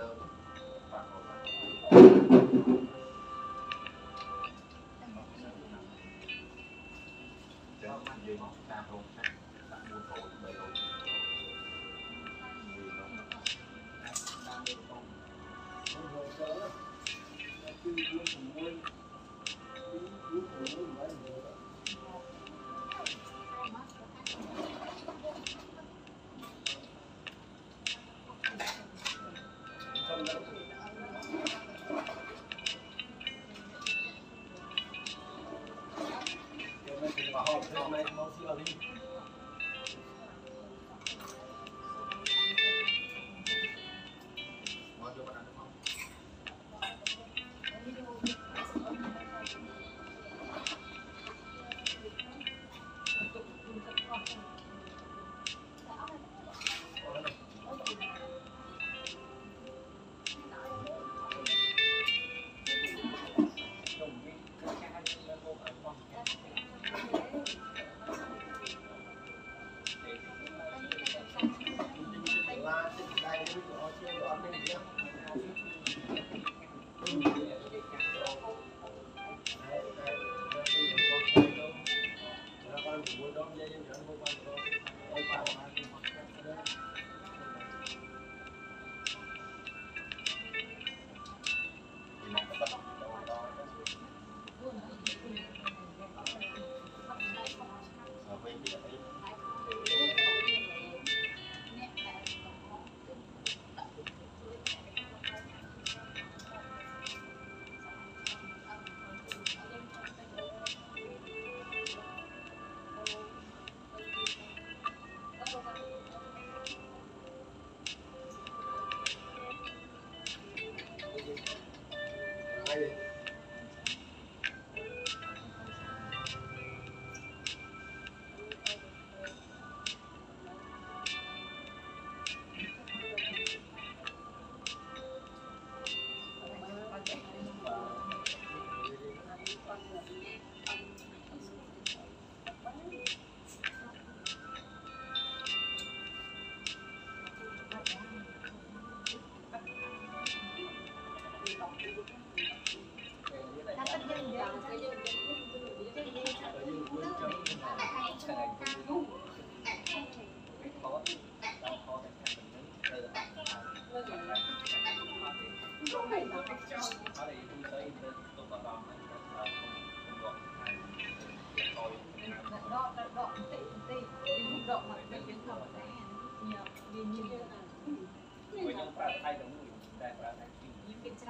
歌，饭后饭后。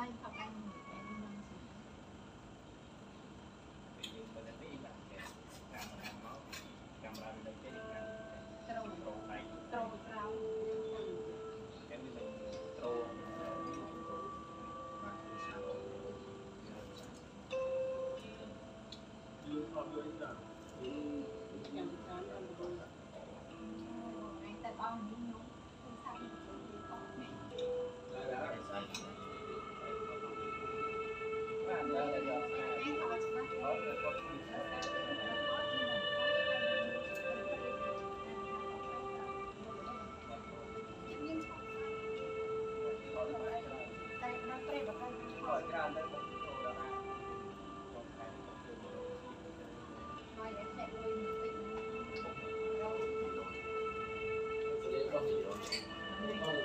tayo kakain dito.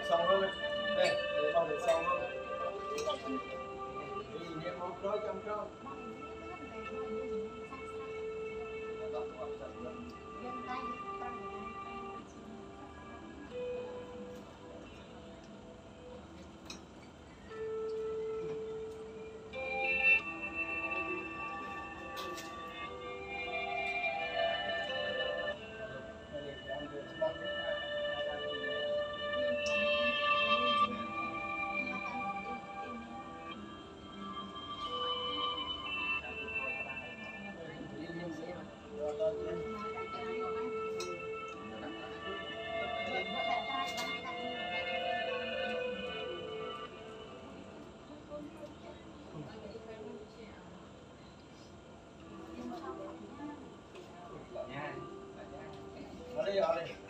xong luôn đây để bao được xong luôn đi em không có trong trong They.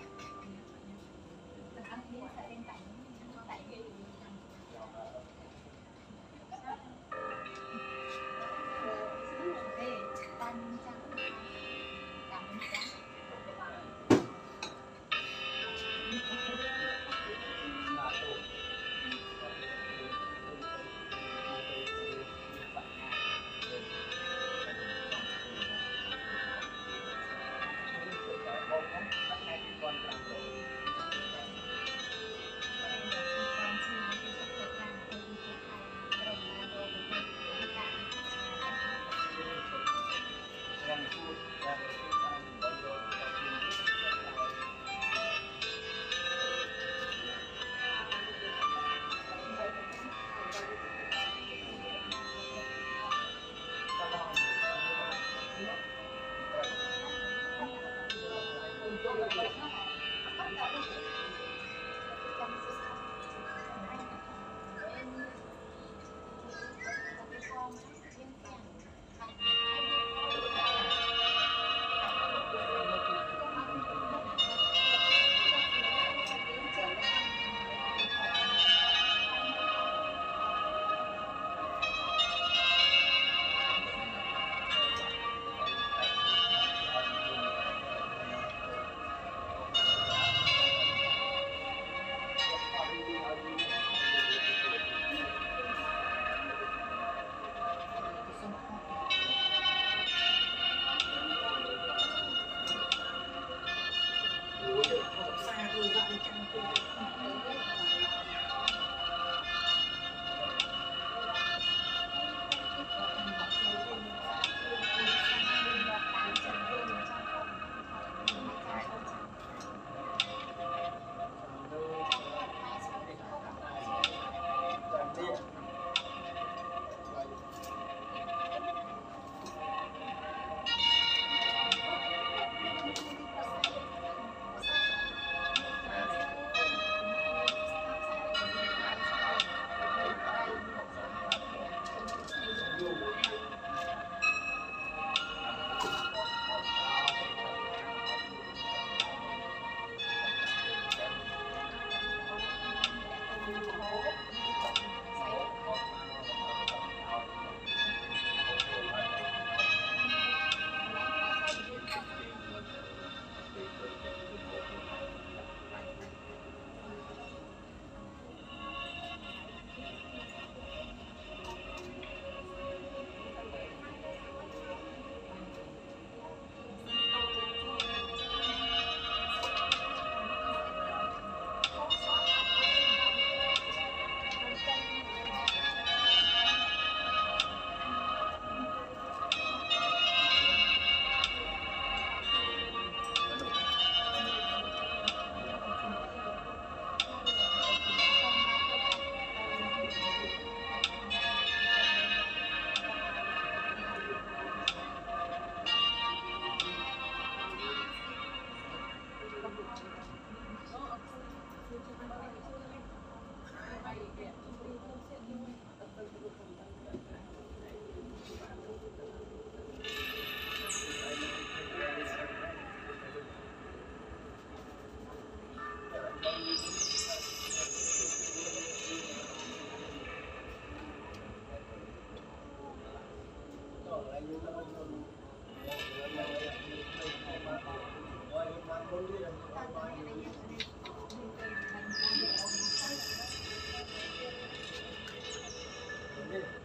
Yeah.